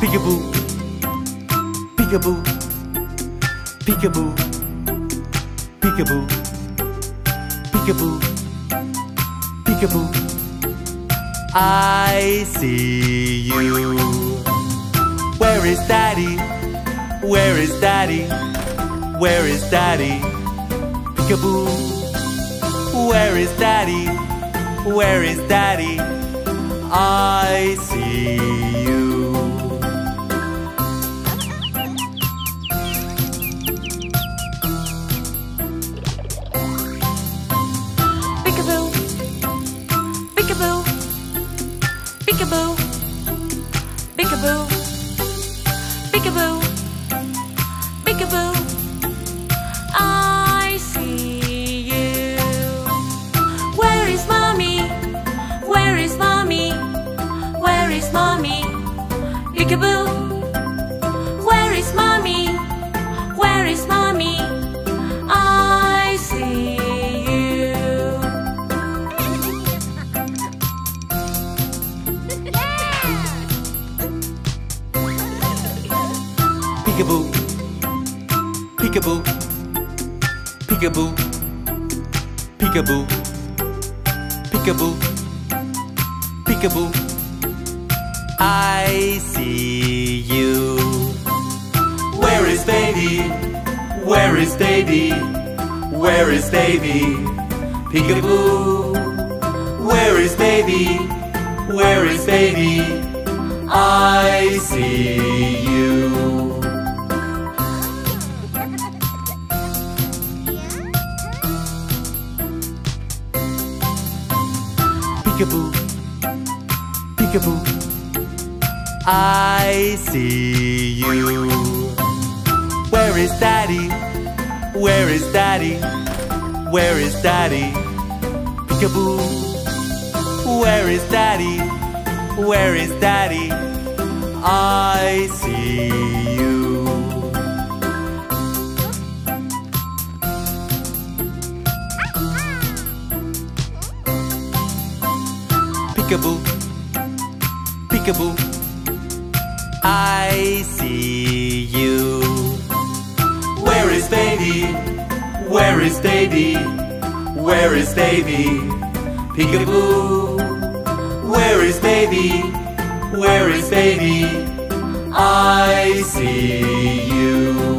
Peekaboo. Peekaboo. Peekaboo. Peekaboo. Peekaboo. Peekaboo. I see you. Where is daddy? Where is daddy? Where is daddy? Peekaboo. Where is daddy? Where is daddy? I see you. Peekaboo. Peekaboo. Peekaboo. Peekaboo. Peekaboo. Where is mommy? Where is mommy? I see you. Peekaboo. Peekaboo. Peekaboo. Peekaboo. Peekaboo. Peekaboo. I see you. Where is Davy? Where is Davy? Where is Davy? Peekaboo. Where is Davy? Where is Davy? I see you. Peekaboo. Peekaboo. I see you. Where is daddy? Where is daddy? Where is daddy? Peekaboo. Where is daddy? Where is daddy? I see you. Peekaboo. Peekaboo. I see you. Where is Davy? Where is Davy? Where is Davy? Peekaboo. Where is Davy? Where is Davy? I see you.